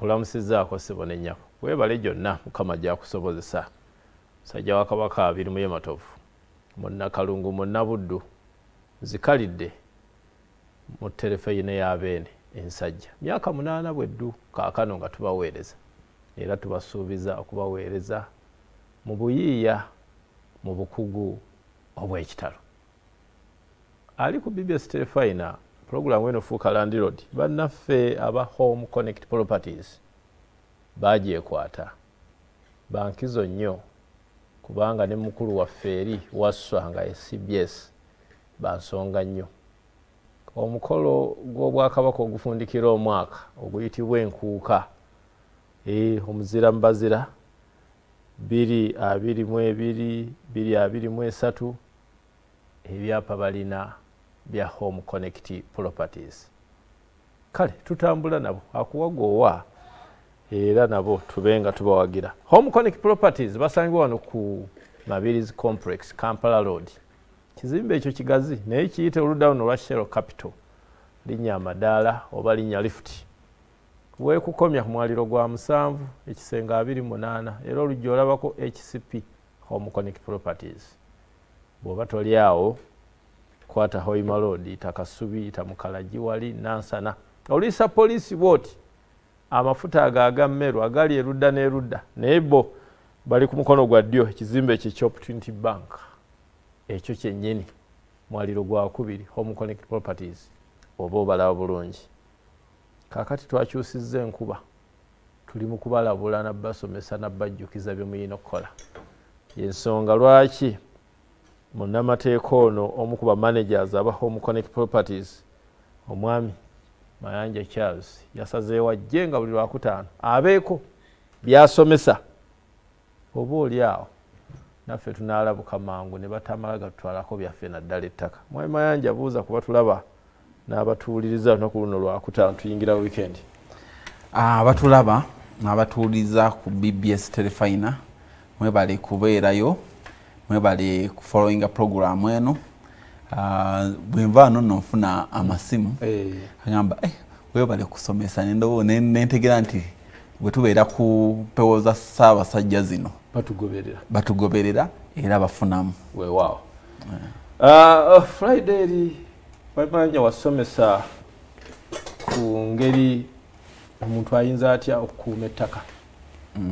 nkulamusizaako ssebo nennyako weebale gyonna mukama gyakusobozesa. Musajja wa kabaka abiri muye matovu. Munnakalungu munnabuddu nzikalidde mu terefeyine y'abeene ensajja. Myaka munaana bweddu kaakano nga tubaweereza. Era tubasuubiza okubaweereza mu buyiiya mu bukugu obw'ekitalo. Ali ku bbs terefayina puroguramu eno fuuka landirod bannaffe aba home connect properties bagyekwata bankizo nnyo kubanga ne mukulu waffe eri wasswa nga ye cbs bansonga nnyo. Omukolo gw'obwakabaka ogufundikira omwaka oguyitibwa enkuuka e, omuzira mu bazira biri abiri mu ebiri biri abiri mu esatu ebyapa balina bya home connect properties. Kale tutambula nabo akuwagoowa era nabo tube nga tubawagira. Home connect properties basangibwa wano ku mabirizi complex kampala road. Kizimbe ekyo kigazi naye kiyite oludda luno olwa shero capital. Linnya amadaala oba linnya lift weekukomya ku mwaliro gwa musanvu ekisenge abiri munaana era olujja olabako hcp home connect properties. Bw'oba toli awo kwata hoima road takasubi ita mukalagi wali nansana. Oliisa poliisi bwoti amafuta ago agammeru agali erudda n'erudda naye bo bali ku mukono gwa ddyo ekizimbe ekyo ekyopportunity bank ekyo kyennyini mwaliro gwakubiri home connect properties oba obalaba bulungi. Kaakati twakyusizza enkuba tuli mu kubalabula nabbasomesa nabbajjukiza bye muyina okukola. Yensonga lwaki munnamateeka ono omu ku bamanagers aba home connect properties omwami mayanja charles yasazeewo ajje nga buli lwakutaano. Abeeko byasomesa. Oba oli awo? Naffe tunaalabuka mangu ne batamala gatutwalako byaffe naddala ettaka. Mwami mayanja buuza kuba tulaba n'abatuwuliriza lunaku luno lwakutaano tuyingira weekend. Abatulaba n'abatuwuliriza ku bbs telefina mwebale kubeerayo mwebale kufollowinga program eno Ah, bwenvaano nno nfuna amasimu agamba eh, webale kusomesa nendobo nentegera nti bwe tubeera ku mpewo za ssaabasajja zino. Batugoberera. Era bafunamu. Weewaawo uh, friday eri wamanya wasomesa ku ngeri omuntu ayinza atya okukuuma ettaka?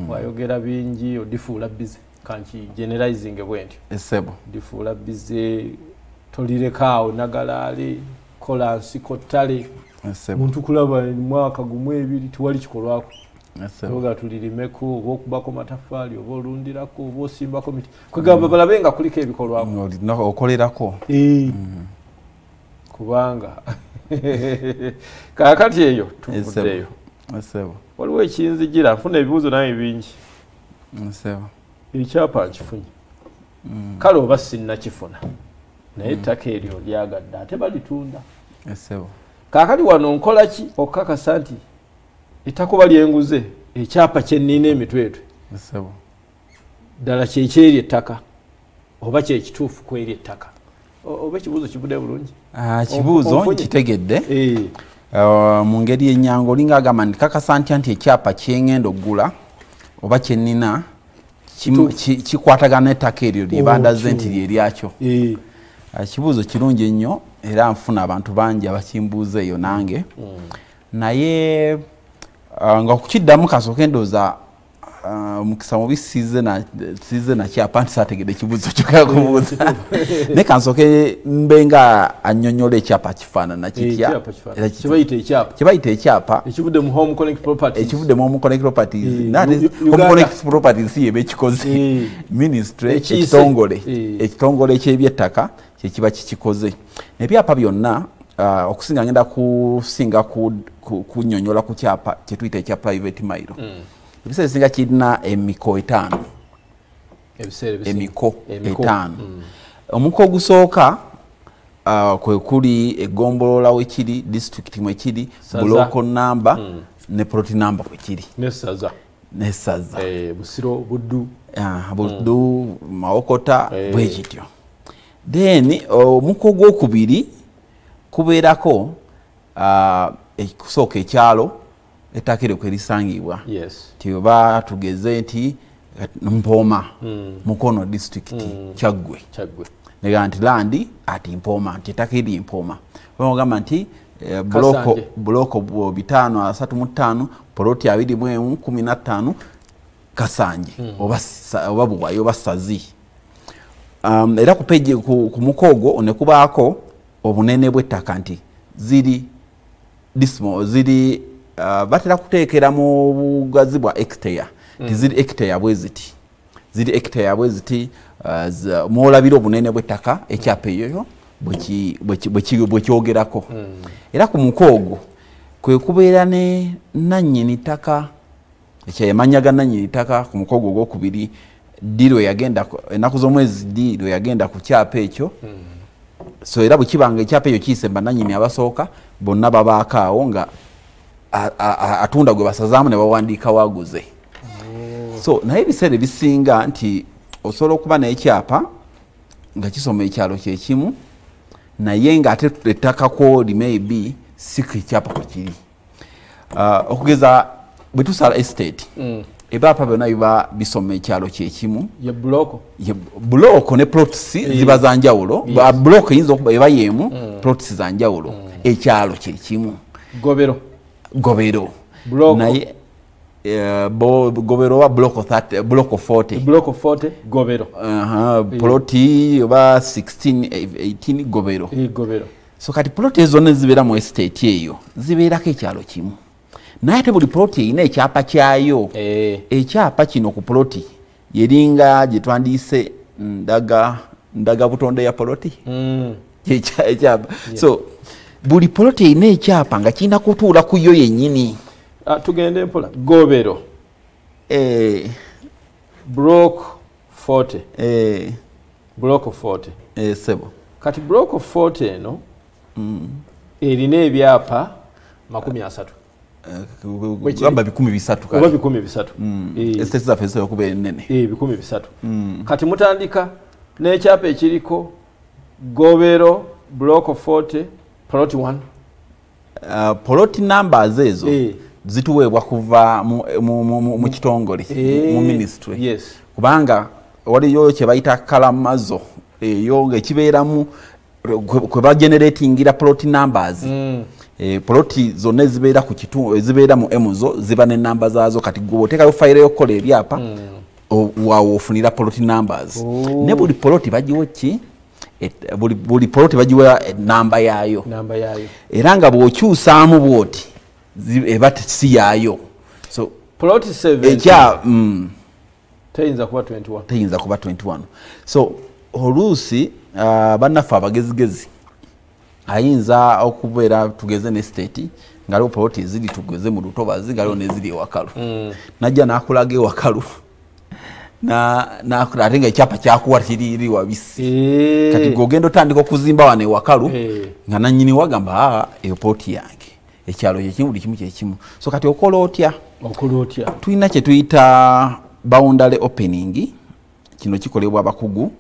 Wayogera bingi odifuula bize kanki generalizing bwe ntyo. Esebo. Difuula bize tolirekaawo nagalaale kola nsiko ttale muntu kulaba mwaka gumu ebiri tiwali kikolwako. Oga tulirimeko oba okubako matafaali oba olundirako oba osimbako miti kwegamba balabe nga kuliko ebikolwako. Okolerako. Eh. kubanga. Kaakati eyo tuvuddeyo. Waliwo ekiyinzigira nfuna ebibuuzo naye bingi. Esebo ekyapa nkifunye. Kale oba sinnakifuna. Naye ettaka eryo lyagadde ate balitunda. Kaakati wano nkola ki? Okukakasa nti ettakuba lyenguze ekyapa kyenniina emitwetwe. Ddala kyekyeri ettaka oba kyekituufu kweri ettaka? Oba ekibuuzo kivudde bulungi? Ah, kibuuzo nkitegedde. Eh, Uh, mu ngeri yenyango olinga agamba nti kakasa ntya nti ekyapa kyeŋŋenda oggula oba kyenina kikwatagana n'ettaka eryo lyebandaze nti lyeryakyo eh, Uh, kibuuzo kirungi ennyo era nfuna abantu bangi abakimbuuza eyo nange naye uh, nga okukiddamu kasooke ndowooza uh, mukisa mubi size na- size nakyapa nti saategedde ekibuuzo kyokakubuuza naye kansooke mbe nga annyonnyola ekyapa kifaanana eh, kitya? kibayita ekyapa. Ekivudde mu home connect properties. Home Eh. Connect properties yeba ekikoze Eh. ministry ekitongole. Eh. ekitongole ekyebyettaka kyekiba kikikoze ebyapa byonna ah, okusinga ngenda kusinga ku- ku- kyapa kyetuyita ekya private mile ebiseera ebisinga kirina emiko etaano. Emiko etaano. Omuko ogusooka ah, kwe kuli egombolola wekiri disitulikiti mwekiri buloko namba ne proti namba kwekiri n'essaza nesaza Eh, busiro buddu. Ah, buddu mawokota Eh. bwe kityo. Then omuko gwokubiri kubeerako ah, ekusooka ekyalo ettaka eryo kwerisangibwa yes. Nti oba tugeze nti eh, mpooma Mm. mukono district kyaggwe kyaggwe nega nti landi ati mpooma nti ettaka eri mpooma ogamba nti eh, buloko bitaano asatu mu ttaano poloti abiri mu emu kumi na ttaano kasanje. Oba sa- oba buwayo oba sazi. Um, era ku peji ku, ku muko ogwo ne kubaako obunene bw'ettaka nti ziri dismo ziri batera kuteekera mu bugazi bwa hectare nti ziri hectare bwe ziti. Ziri hectare bwe ziti z- mwolabira obunene bw'ettaka ekyapa eyoyo bwekyogerako era ku muko ogwo kwe kubeera ne nannyini ttaka ekyemanya ga nannyini ttaka ku mukogo ogwokubiri ddi lwe yagenda ku- ennaku z'omwezi ddi lwe yagenda ku kyapa ekyo. So era bwe kibanga ekyapa ekyo kiyise bannannyini abasooka bonna babaako awo nga atunda gwe basazaamu ne bawandiika waguze. So naye ebiseera ebisinga nti osobola okuba n'ekyapa nga kisoma ekyalo kyekimu naye ngaate ettaka kwoli maybe si kekyapa kwe kiri. Ah, okugeza bwe tusala estate ebyapa byonna biba bisoma ekyalo kyekimu buloko ne plots ziba za njawulo. Ba- buloko eyinza okuba eba yemu plots za njawulo. Ekyalo kyekimu gobero gobero naye eh, gobero oba buloko 30 buloko 40 buloko 40 gobero ploti oba 16 eh, 18 gobero e so kati ploti ezo zonna ezibeera mu estate eyo zibeerako ekyalo kimu naye ate buli ploti erina ekyapa kyayo eh. Ekyapa kino ku ploti. Yeringa gye twandiyise ndaga ndaga butonde ya ploti. Mm. Ekya- ekyapa so buli ploti erina ekyapa nga kirina kutuula ku yo yennyini. Ah, tugende mpola. Gobero Eh, buloko 40 eh, buloko 40 eh, sebo. Kati buloko 40 eno erina ebyapa makumi asatu. Bwekiri. gamba bikumi bisatu oba bikumi bisatu. Eh, estate zaffe zisobola okubeera ennene. Eh, bikumi bisatu. Kati mutandika n'ekyapa ekiriko gobero buloko 40 plot 1 Uh, poloti numbers ezo Eh. zituweebwa kuva mu, mu, mu, mu, mu kitongole mu ministry. Yes. Kubanga waliyo kye bayita kalamazo eyo ngaekibeeramu kwe bageneratingira plot numbers. Mm. Eh, poloti zonna ezibeera ku kitu ezibeera mu emuzo ziba ne namba zaazo. Kati gwe oteekayo fayiro yokukola ebyapa o- waawo ofunira poloti numbers. Oh. ne buli poloti bagiwa ki buli, buli poloti bagiwa enamba yaayo. Namba yayo era nga bw'okyusaamu bwoti eba si yaayo. So plot 7 ekya mm, teyinza kuba 21 teyinza kuba 21 so oluusi uh, bannaffe abagezigezi ayinza okubeera tugeze ne state ngaaliwo poloti eziri tugeze mu lutobazi ngaaliwo neziri ewakalu najja nakulaga ewakalu ate nga ekyapa kyakuwa kiriri wabisi Eh. kati gogenda otandika okuzimba wano ewakalu Eh. nga nanyini wagamba aa eyo pooti yange ekyalo kyekimu buli kimu kyekimu so kati okola otya tulina kyetuyita boundary opening kino kikolebwa abakugu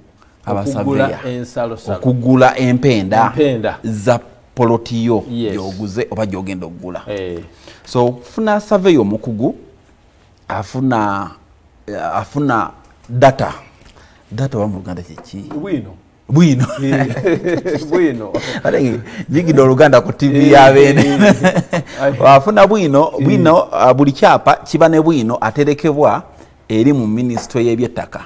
abasaveya okugula ensalosalo okugula empenda Empenda. za polotiyo Yes. gyoguze oba gyogenda okugula Eh. so okufuna saveya omukugu afuna afuna data. Data oba mu luganda kyeki bwino. Bwino. Bwino. Ate nyigidde oluganda ku tv yabeene Eh. afuna bwino bwino buli kyapa kiba ne bwino aterekebwa eri mu minisitule y'ebyettaka.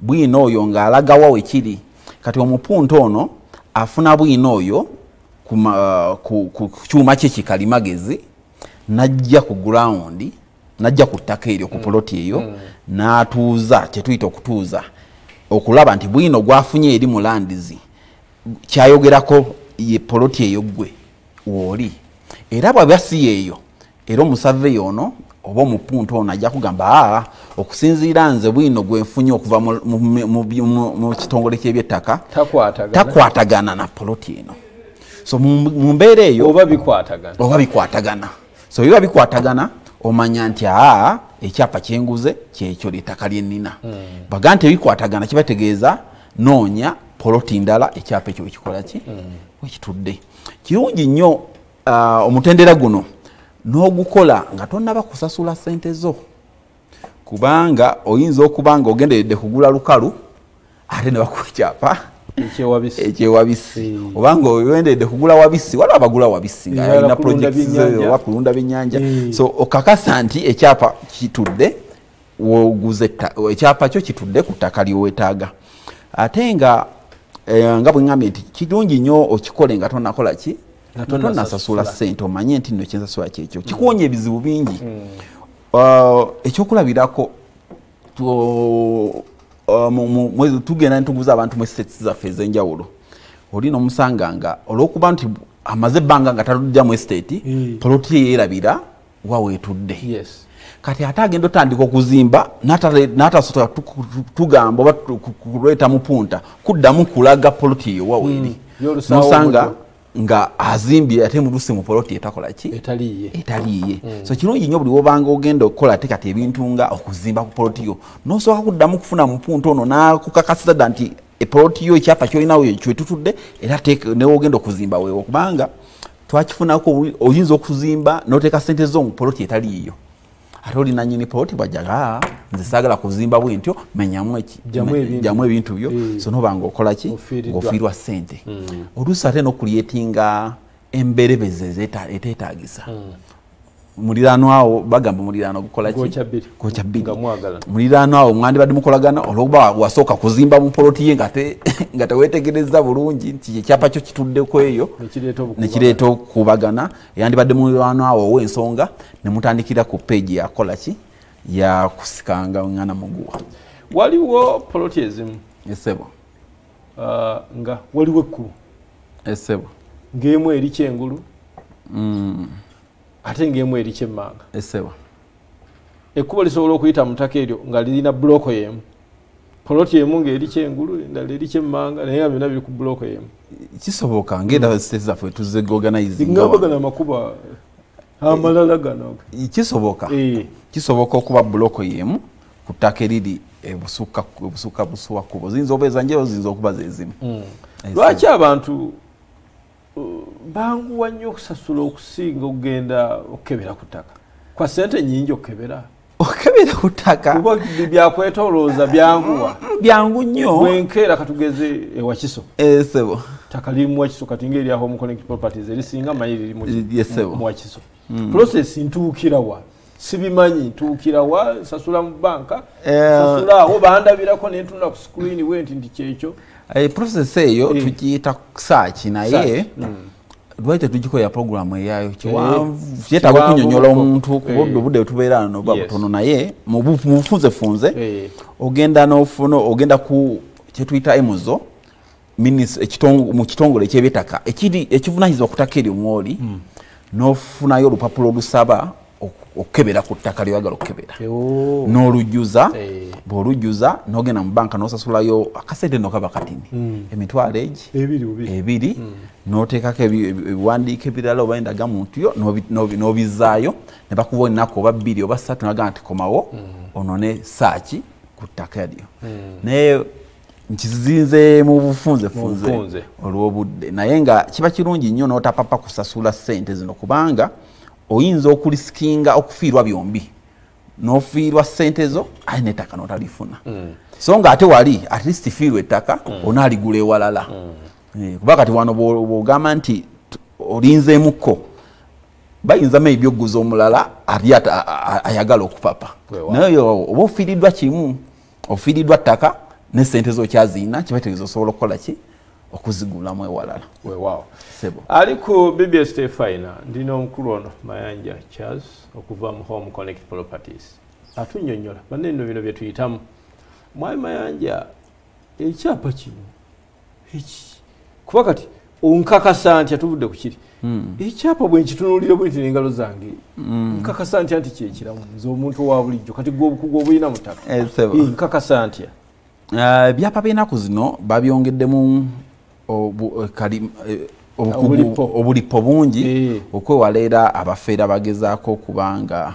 Bwino oyo ng'alagawa we kiri. Kati omupunta ono afuna bwino oyo ku kyuma kye kikalimagezi najja ku gurawundi najja ku ttaka eryo ku poloti eyo n'atuuza kyetuyita okutuuza okulaba nti bwino gwafunye eri mu landizi kyayogerako ye poloti eyo gwe wooli era bwaba si yeeyo era omusave ono oba omupunta ono ajja kugamba aa okusinziira nze bwino gwenfunye okuva mu- kitongole kyebyettaka takwatagana. na poloti eno. So mu mbeera eyo oba bikwatagana. So biba bikwatagana omanya nti aa ekyapa kyenguze kyekyo lyettaka lyennina baga nti ebikwatagana kibategeeza noonya poloti ndala ekyapa ekyo wekikola ki? Wekitudde. Kirungi nnyo omutendera guno n'ogukola nga tonnaba kusasula sente zo. Kubanga oyinza okuba nga ogenderedde kugula lukalu ate ne bakuwa ekyapa ekyewabisi. Obanga ogenderedde kugula wabisi waliwo abagula wabisi nga alina kulunda projects byennyanja. oba kulunda byennyanja. Eh. so okakasa nti ekyapa kitudde woguze ekyapa kyo kitudde ku ttaka lyowetaaga ate nga eh, nga bwe ŋambye nti kirungi nnyo okikole nga tonakola ki? Tonasasula tonnasasula. sente omanye nti nno kyensasula kyekyo. Kikuwonya ebizibu bingi. Uh, ekyokulabirako uh, mu- tugenda nituguza abantu mu estates zaffe ez'enjawulo oli nomusanga nga olwokuba nti amaze ebbanga nga taludja mu estate Mm. poloti yeerabira wa weetudde yes kati ate agenda otandika okuzimba n'atasobola tu- tu- tugamba oba tu- ku- kuleeta mu punta kuddamu kulaga poloti eyo waweeri Y'olusaawo nosanga omutwe. Nga azimbye ate muluse mu poloti etakola ki? Etaliiye etaliiye so kirungi nnyo buli wobanga ogenda okukola ate kati ebintu nga okuzimba ku poloti yo. Nosooka kuddamu kufuna mu punta ono nakukakasiza dda nti epoloti yo ekyapa kyolinawo kyetutudde era newogenda okuzimba weewo. Kubanga twakifunako oyinza okuzimba noteeka sente zo mu poloti etaliiyo ate oli nanyini poloti bwajaga nze saagala kuzimba bwe ntyo menyamu ebintu. byo Eh. so noba nga okola ki Ofiiriddwa. ng'ofiirwa sente oluusi ate n'okulyetinga emberebeze ezeta- eteetaagisa muliraano awo bagamba muliraano gukola ki? Gwokya bbiri. muliraano awo mwandibadde mukolagana olwokuba wasooka kuzimba mu poloti ye nga te- nga teweetegereza bulungi nti ekyapa kyo kituddeko eyo nekireeta okukubagana yandibadde muliraano awo ow'ensonga ne mutandikira ku peegi yakola ki? Yakusikanga ŋŋana muguwa. Waliwo poloti ezimu. Esebo ah, nga waliwo ekkulu. Esebo ng'emu eri kyengulu. Mm, ate ng'emu eri kyemmanga. Esebo ekkubo lisobola okuyita mu ttaka eryo nga lirina buloko y'emu. Poloti emu ng'eri kyengulu endala eri kyemmanga naye nga byonna biri ku buloko y'emu. Kisoboka ngaera state zaffe gano amakuba amalala gano. Kisoboka. Eh, kisoboka okuba buloko yemu ku ttaka eriri ebusukka ebusukka busuwa kubo ziyinza obeeza njero ziyinza okuba zezimu Ezi- lwaki abantu banguwa nnyo okusasula okusinga okugenda okukebera ku ttaka. Kwa sente nyingi okukebera. Okebera ku ttaka? Kuba byakwetolooza byanguwa. Byangu nnyo. Bwenkeera katugeze ewakiso esebo ttaka liri mu wakiso kati ngaerya home connect properties erisinga manyi liri mu- Yes, sir. mu wakiso process ntuukira wa? Sibimanyi ntuukira wa? Nsasula mu banka? Eh, nsasula awo bandabirako nentunda ku screen we nti ndi kyekyo Eh, process eyo Eh. tugiyita saaki naye. Mm. lwaki tetugikolera programu eyayo Eh, kiwanvu kyetaaga okunyonyola omuntu ku budde Eh. obudde bwetubeera buba Yes. butono naye mu bu- mu bufunzefunze Eh, ogenda nofuna ogenda ku kyetuyita emuzo mu kitongole ekyebyettaka ekiri ekivunanyizibwa ku ttaka eryo mwoli nofunayo olupapula olusaba okukebera ku ttaka lyoyagala okukebera. N'olujjuza bw'olujjuza n'ogenda mu banka n'osasulayo akasente nno kaba katini Mm. emitwalo egi ebiri ebiri. N'oteekako ebi- ebi- ebiwandiiko ebirala oba endagamuntu yo n'obi- n'obi- n'obizaayo ne bakuba ennaku oba bbiri oba ssatu naga nti komawo onone saaki ku ttaka lyo naye nkizinze mu bufunzefunze olw'obudde. Naye nga kiba kirungi nnyo n'otapapa kusasula ssente zino kubanga oyinza okulisikinga okufiirwa byombi n'ofiirwa ssente zo aye n'ettaka n'otalifuna. So nga ate wali at least fiirwa ettaka onaaligula ewalala. Eh, kuba kati wano bw'o- bw'ogamba nti t- olinzeemukko bayinza maybe okguza omulala ali ayagala okupapa. Wewa. naye oyo oba ofiiriddwa kimu ofiiriddwa ttaka ne sente zo kyaziina kiba kitegeeza osobola okukola ki okuzigulamu ewalala weewaawo sebo. Ali ku bbs tefina ndina omukulu ono mayanja charles okuva mu home connect properties. Atunyonyola baneno bino bye tuyitamu. Mwami mayanja ekyapa kino eki? Kuba kati onkakasa ntya tuvudde ku kiri. Ekyapa bwe nkitunuulira bwe nti n'engalo zange nkakasa ntya nti kyekiramu nze omuntu owa bulijjo kati gwe obukugu obulina mu ttaka. Eh, sebo. Eh, nkakasa ntya? Ah, ebyapa by'ennaku zino babyongeddemu eh, eh, Obulipo. bungi Eh. okwewala era abafeera bagezaako okubanga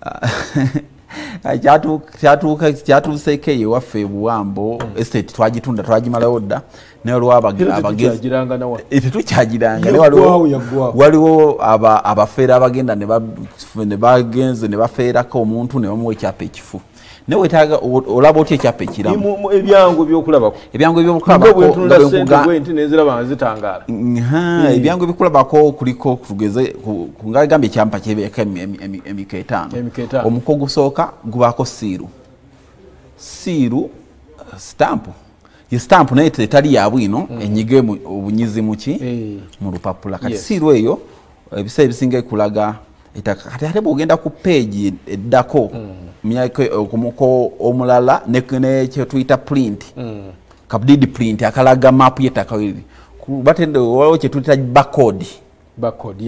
kyatuuseeko eyo ewaffe ebuwambo estate twagitunda twagimalawo dda naye olwabagezi giranga nawa tetukyagiranga naye Yaggwawo, waliwo- abafeera abagenda ne ba- ne bagenze ne bafeerako omuntu ne bamuwa ekyapa ekifu naye wetaaga olaba otya ekyapa ekiramu? Ebyangu ebyokulabako. Ebyangu nga ebyokulabako bwentunula nga sente bwenkuga- bwenti neziraba nga zitangaala. Nha, ebyangu ebikulabako kuliko tugeze ku- ku nga gambye ekyampa emi- emiko etaano. Omuko ogusooka gubaako siiru siiru uh, stampu ye stampu naye tetali ya bwino enyige mu- obunyizi muki mu lupapula. Kati siiru eyo ebiseera ebisinga ekulaga kati ate bwogenda ku peegi eddako myako okumuko omulala ne- nekyetuyita print. Kabdidi print akalaga maapu y'ettaka weri batende waliwo kyetuyita bakodi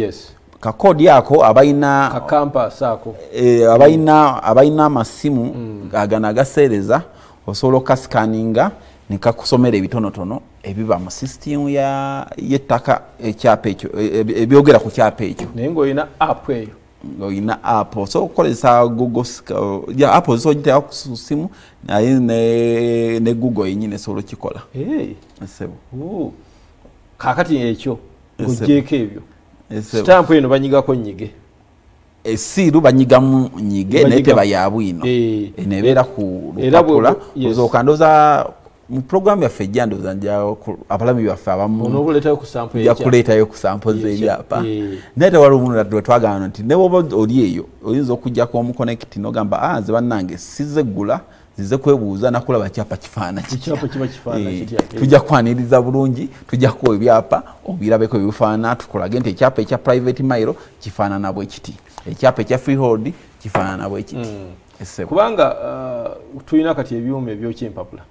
yes. Kakodi ako. abalina eh, abalina abalina amasimu agano agaseereza osobola okasikaninga nekakusomera ebitonotono ebiba mu sisitimu y'ettaka ekyapa ekyo e- e- ebyogera ku kyapa ekyo. Naye ngaolina app eyo. Ngaolina app osobola okukozesa google app osobola ogiteeka ku simu naye ne, google yenyini esobola okikola ooh. kaakati ekyo ng'oggyeko ebyo. Sitampu eno banyigako nyige esiiru banyigamu nyige naye teba ya bwino Eh. nebeera ku lupapula yes. ozooka ndooza mu programu yaffe ejja ndooza nja ku- abalamu baffe abamu onoobuleetayo ku sampu nja kuleetayo ku sampo Yes, z'ebyapa eh. naye tewali omuntu lwe twagana nti ne bwoba oli eyo oyinza okujjako omukonekiti nogamba ah nze bannange sizze ggula zize kwebuuza nakulaba kyapa kifaana ki ekyapa kiba kifaanana Eh, kitya tujja kwaniriza bulungi tujja kuwa ebyapa obirabeko ebifaanana tukolage nti ekyapa ekya private mailo kifaanana bwe kiti. Ekyapa ekya freehold kifaanana bwe kiti. Esebo kubanga ah, tulina kati ebyuma ebyokya empapula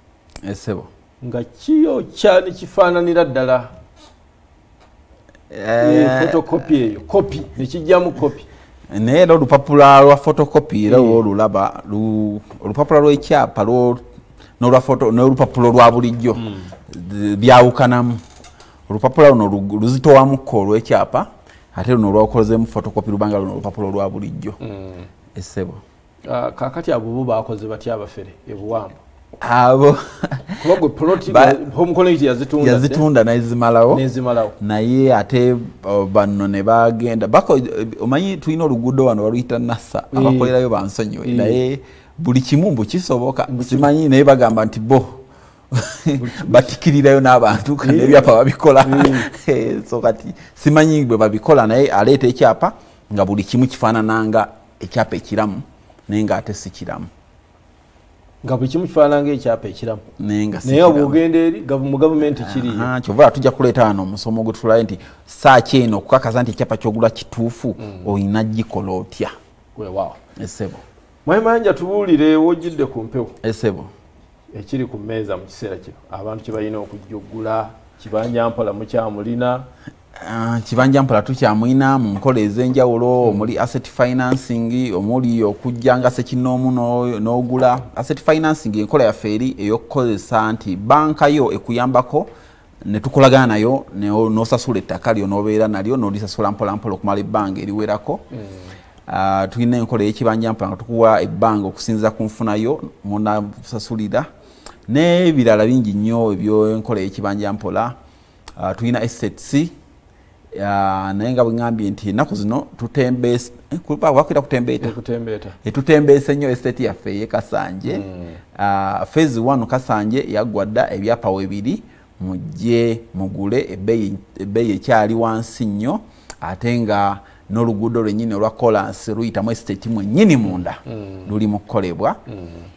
esebo nga kiyokya ne kifaananira ddala. Fotokopi eyo kopi nekijjamu kopi naye era olupapula lwa photocopy era olulaba olupapula lw'ekyapa n'olupapula olwa bulijjo zi- byawukanamu. Olupapula luno lu- luzitowamuko olw'ekyapa ate luno olwakolezemu photocopy lubanga luno olupapula olwa bulijjo. Esebo Ah, kaakati abo bo bakoze batya abafere ebuwambo abo. Kuba gwe poloti Ba- homeconect yazitunda yazitunda nezimalawo nezimalawo naye ate uh, bano ne bagenda. Bako omanyi tulina oluguudo wano baluyita nasa Eh. abakolerayo bansonyiwe. Eh. naye buli kimu mbu kisoboka. Simanyi naye bagamba nti bo. Batikirirayo n'abantu kandi ebyapa babikola. Eh, so kati simanyi bwe babikola naye aleeta ekyapa nga buli kimu kifaanananga ekyapa ekiramu naye ngaate si kiramu nga buli kimu kifaanana ngaekyapa ekiramu. Naye nga si naye kiramu. obwogenda eri mu gavumenti kiriyo kyova tujja kuleeta wano omusomo gwe tutulaye nti saaki eno okukakaza nti ekyapa kyogula kituufu olina gikola otya? Weewaawo esebo mwemanja tubuulire wojjidde ku mpewo. Esebo ekiri ku mmeeza mu kiseera kino. Abantu kye balina okujja oggula kibanja mpola mukyamulina Ah, kibanja mpola tukyamwina mu nkola ez'enjawulo omuli asset financing omuli okujja nga sekinoomu no- n'ogula. Asset financing enkola yaffe eri ey'okukozesa nti banka yo ekuyambako ne tukolagana nayo n'osasula ettaka lyo n'obeera nalyo n'olisasula mpola mpola okumala ebbanga eriwerako. Ah, tulina enkola ey'ekibanja mpola nga tukuwa ebbanga okusinziza ku nfunayo munasasulira n'ebirala bingi nnyo ebyenkola ey'ekibanja mpola. Ah, tulina assets ah, naye nga bweŋambye nti ennaku zino kutembeeta? Ekutembeeta etutembeesa ennyo estate yaffe eye kasanje. Ah, phase one kasanje yaggwa dda ebyapa webiri mujje mugule ebbeeyi ekyali wansi nnyo ate nga n'oluguudo lwennyini olwa kolansi luyitamu estate mwennyini munda luli mu kukolebwa.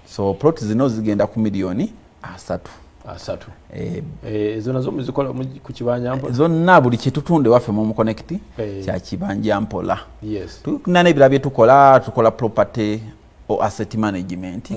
So plot zino zigenda ku miliyoni asatu. Asatu. Eh, Eh, ezo nazo muzikola mu- ku kibanja mpola? zonna buli kyetutunda ewaffe mu muconnect Eh. kyakibanja mpola. Yes. Tulina n'ebirala byetukola tukola property o asset management.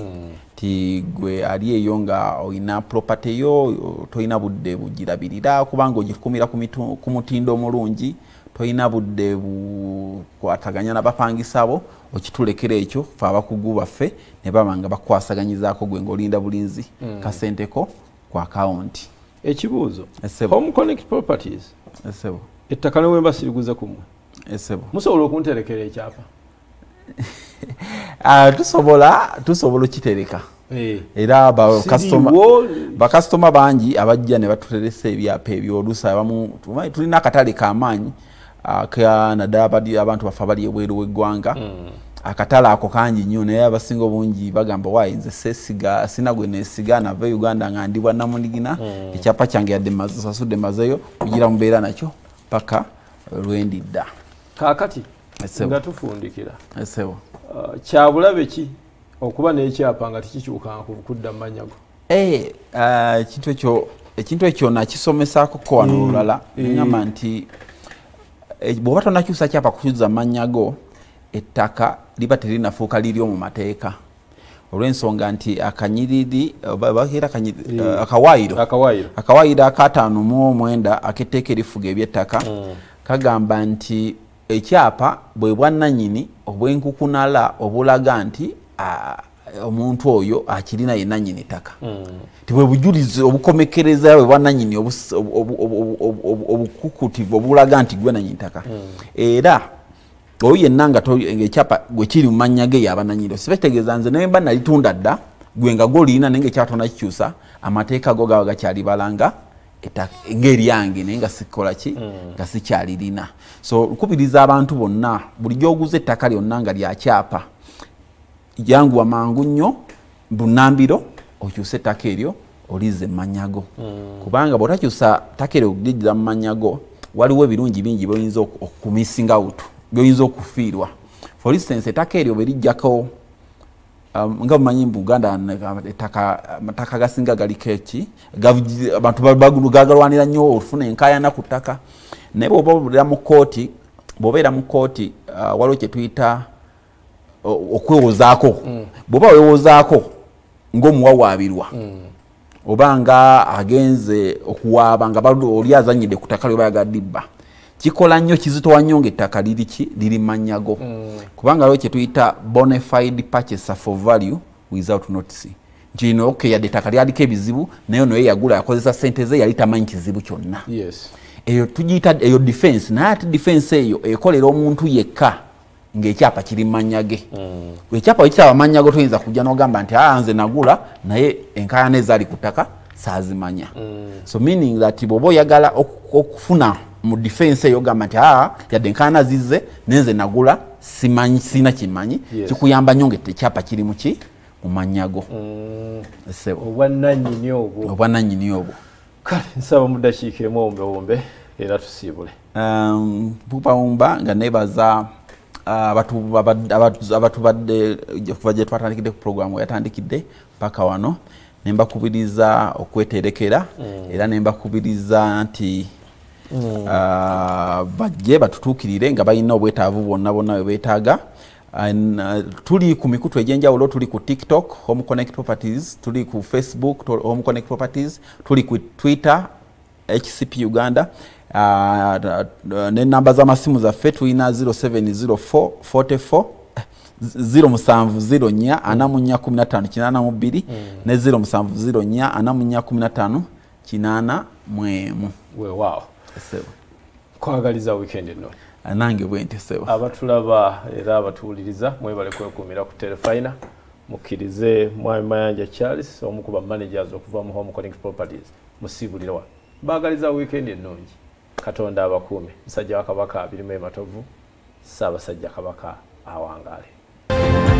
Ti gwe ali eyo nga olina property yo tolina budde bugirabirira kubanga ogikumira ku mutindo omulungi tolina budde bukwataganya n'abapangisa bo okitulekera ekyo fe abakugu baffe ne baba nga bakwasaganyizaako gwe ngaolinda bulinzi kasenteko ku akawunti ekibuuzo home connect properties esebo ettaka newemba siriguze kumwe esebo musobola okunterekera ekyapa? Ah, tusobola tusobola okitereka Eh. era bakasitoma bangi abajja ne batuteresa ebyapa ebyo oluusi abamu tulina akatale kamaanyi abali- abantu baffe abali ebweru w'eggwanga. Akatale ako kangi nnyo naye abasinga obungi bagamba wayi nze sesiga sina gwe nesiga nava e uganda nga ndi bwannamunigina ekyapa kyange yadde sasudde mazeyo kugira mubeera nakyo paka lwendidda. Kaakati nga tufundikira esebo uh, kyabulabe ki okuba n'ekyapa nga tekikyukanga ku kudda mu manyago Eh, ah, ekintu ekyo ekintu ekyo nakisomesaako wano Mm, olulala. Neŋamba nti bw'oba tonakyusa kyapa kukyuza mannya go ettaka liba terinafuuka liri mu mateeka olw'ensonga nti akanyiriri oba bakeera Eh. eh, akawaayiro akawaayiro akaataano mu omwenda ak'etteeka erifuga eby'ettaka Mm. kagamba nti ekyapa bwe bwannanyini obwenkukunala obulaga nti ah, omuntu oyo akirina ye nanyini ttaka Mm. ti bwe bujulizi obukomekereza bwe obu- obukukutivu obulaga nti gwe nanyini ttaka era oyo yenna nga ngaekyapa gwe kiri mu mannya ge yabananyini siba kitegeeza nze naye mba nalitunda dda gwe nga golina naye ngaekyapa tonakikyusa amateeka go gaba gakyalibalanga ettaka- ng'eryange naye nga sikola ki? Nga sikyalirina. So nkubiriza abantu bonna buli gyoguza ettaka lyonna nga lyakyapa janguwa mangu nnyo bunambiro okyuse ettaka eryo olize emanyago kubanga bwotakyusa ttaka eryo lijira mu manyago waliwo ebirungi bingi byoyinza oku- okumisinga out byoyinza okufiirwa. For instance ettaka eryo bwerijjako um, nga bumanyi mu buganda ettaka agasinga galiko eki abantu gagalwanira nnyo ofuna enkayana ku ttaka. Naye bwoba obeera mu kooti bwobeera mu kooti uh, waliwo kyetuyita okwewozaako. Bw'oba weewozaako ng'omuwawaabirwa oba nga agenze okuwaaba nga oli azanyidde ku ttaka lyoba yagadibba kikola nnyo kizitowa nnyo ngaettaka liri ki? Liri manyago kubanga waliwo kyetuyita bonafide purchaser for value without notice. Nti ino okay yadde ettaka lyaliko ebizibu naye ono ye yagula yakozesa sente ze yali tamanyi kizibu kyonna. Yes. Eyo tugiyita eyo defense naye ate defense eyo ekolera omuntu yekka ng'ekyapa kiri mu mannya ge ekyapa wekitaba mannya go toyinza kujja n'ogamba nti aa nze nagula naye enkayana ezaali ku ttaka saazimanya. So meaning that bw'oba oyagala ok- okufuna mu defense eyo ogamba nti aa yadde enkayana zizze nenze nagula simanyi sina kimanyi. Yes. kikuyamba nnyo ngaekyapa kiri mu ki? Mu mannya go obwo. Obwananyini obwo. Kale nsaba mu ddakiika emu owombewombe era tusiibule. Um, pupawumba nga nebaza abatubadde kuva gye twatandikidde ku programu yatandikidde paka wano nembakubiriza okweterekera era nembakubiriza nti ah, bajje batutuukirire nga balina obwetaavu bwonna bwonna bwe beetaaga. Uh, tuli ku mikutu egyenjawulo tuli ku tiktok home connect properties tuli ku facebook home connect properties tuli ku twitter hcp uganda nenamba z'amasimu zaffe tulina 0704 44 0704 44 15 82 ne 0704 44 15 mwemu. Weewaawo Sebo. kwagaliza weekend ennoni nange bwe nti sebo abatulaba era abatuwuliriza mwebale kwekuumira ku telefina mukkirize mwami mayanja charles omu ku bamanagers okuva mu home connect properties musiibulire wano baagaliza weekend ennungi katonda abakuume musajja wa kabaka abirimu ematovu ssaabasajja kabaka awangaale.